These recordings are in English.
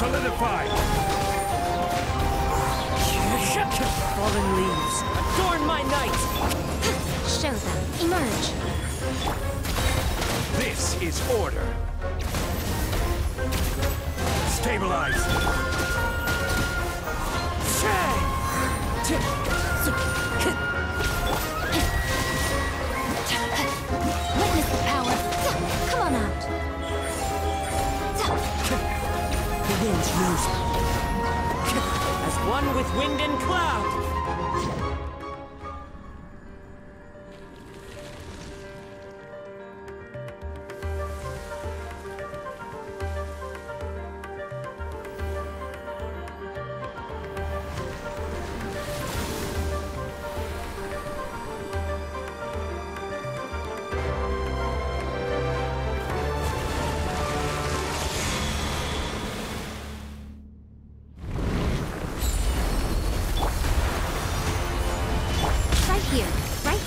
Solidify! Fallen leaves, adorn my night! Show them. Emerge. This is order. Stabilize! As one with wind and cloud!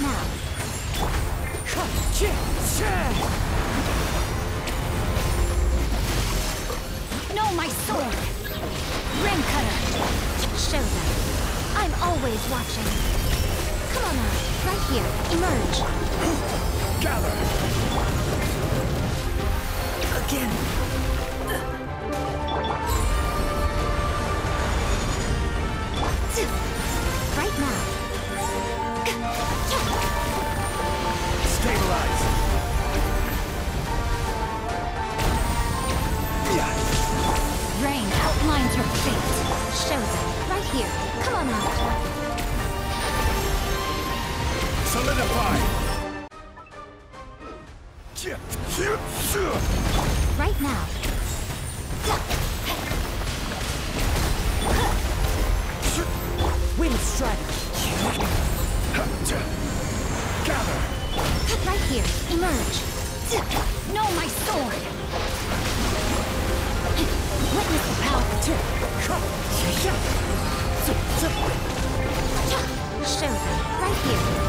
No, my sword. Rim cutter. Show them. I'm always watching. Come on out. Right here. Emerge. Gather! Outlines your fate. Show them. Right here. Come on out. Solidify! Right now. Wind strider! Gather! Right here. Emerge. No, my sword. Witness the power. Show them. Right here.